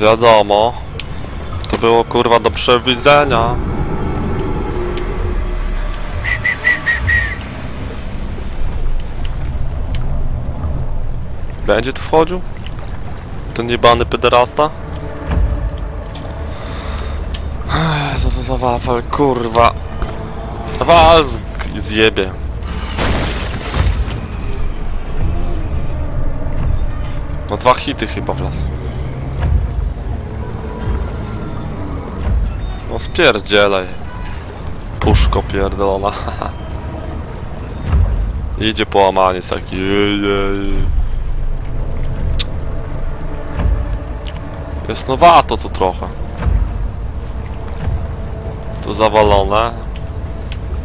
Wiadomo. To było kurwa do przewidzenia. Będzie tu wchodził? Ten jebany pederasta? Co to za wafel, kurwa. Wal zjebie. No dwa hity chyba w las. No spierdzielaj. Puszko pierdolona. Idzie połamaniec taki. Jej, jej. Jest nowato to trochę. To zawalone.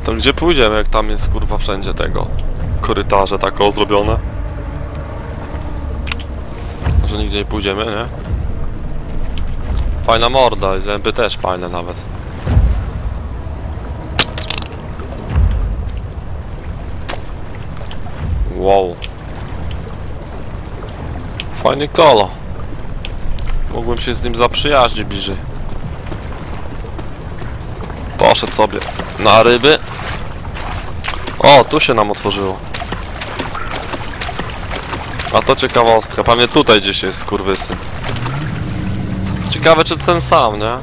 To gdzie pójdziemy, jak tam jest kurwa wszędzie tego korytarze tak o zrobione? Że nigdzie nie pójdziemy, nie? Fajna morda, zęby też fajne nawet. Wow. Fajny kolo. Mógłbym się z nim zaprzyjaźnić bliżej. Poszedł sobie na ryby. O, tu się nam otworzyło. A to ciekawostka. Pewnie tutaj gdzieś jest skurwysyn. Ciekawe czy ten sam, nie?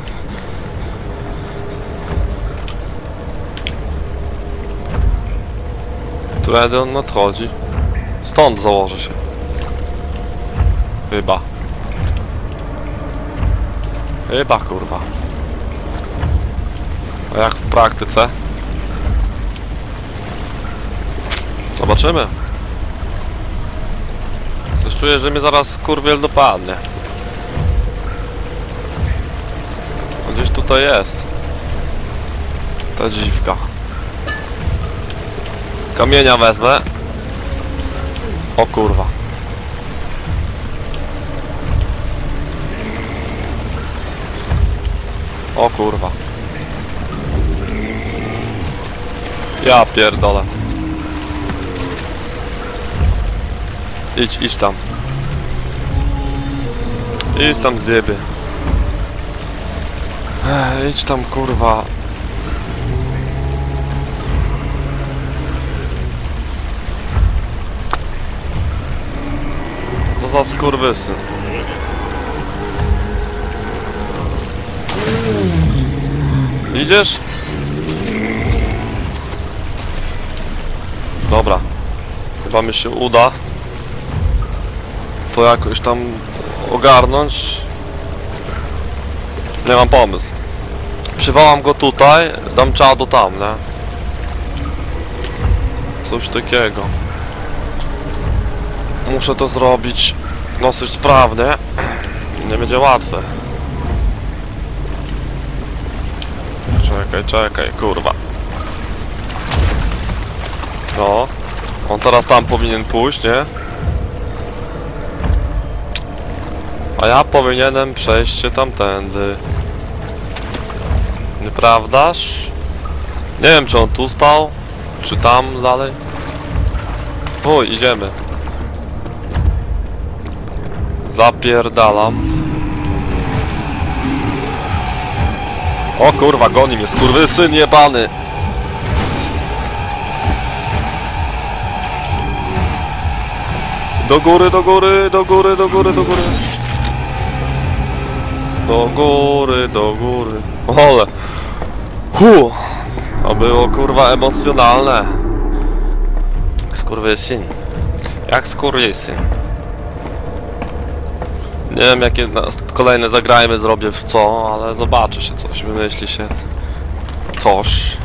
Którędy on nadchodzi? Stąd założę się. Chyba. Chyba kurwa. A jak w praktyce? Zobaczymy. Coś czuję, że mnie zaraz kurwiel dopadnie. Gdzieś tutaj jest. Ta dziwka. Kamienia wezmę. O kurwa. O kurwa. Ja pierdolę. Idź, idź tam. Idź tam zjeby. Ech, idź tam kurwa. Co za skurwysyn. Idziesz? Dobra. Chyba mi się uda to jakoś tam ogarnąć. Nie mam pomysł. Przywołam go tutaj, dam czadu tam, nie? Coś takiego. Muszę to zrobić dosyć sprawnie. Nie będzie łatwe. Czekaj, czekaj, kurwa. No. On teraz tam powinien pójść, nie? A ja powinienem przejść się tamtędy. Nieprawdaż? Nie wiem, czy on tu stał, czy tam dalej. Uj, idziemy. Zapierdalam. O kurwa, goni mnie, skurwysyn jebany. Do góry, do góry, do góry, do góry, do góry. Do góry, do góry. Ole. Hu. To było kurwa emocjonalne. Skurwysyn. Jak skurwysyn. Nie wiem jakie kolejne zagrajmy zrobię w co, ale zobaczy się coś, wymyśli się coś.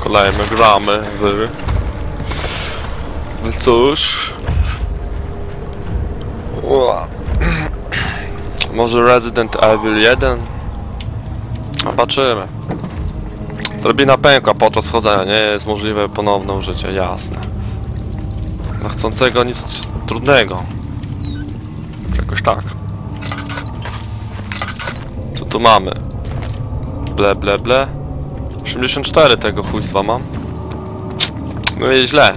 Kolejne gramy w... Cóż... Ua. Może Resident Evil 1? Zobaczymy. Drabina pękła podczas chodzenia, nie jest możliwe ponowne użycie, jasne. Dla chcącego nic trudnego. Jakoś tak. Co tu mamy? Ble, ble, ble. 84 tego chujstwa mam. No i źle.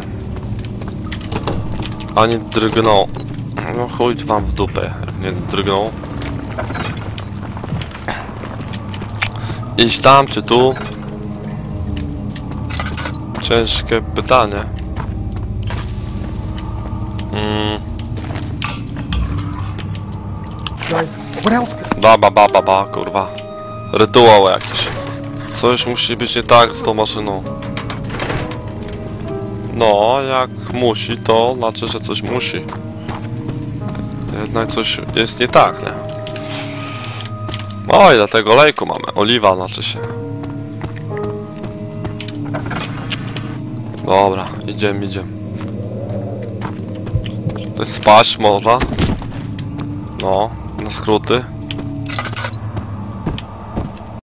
Ani drgnął. No chuj wam w dupę, nie drgnął. Iść tam czy tu? Ciężkie pytanie. Mm, ba, ba, ba, ba, ba, kurwa. Rytuał jakiś. Coś musi być nie tak z tą maszyną. No, jak musi, to znaczy, że coś musi. Jednak coś jest nie tak, nie? Oj, dlatego olejku mamy. Oliwa znaczy się. Dobra, idziemy, idziemy. To jest spaść można. No, na skróty.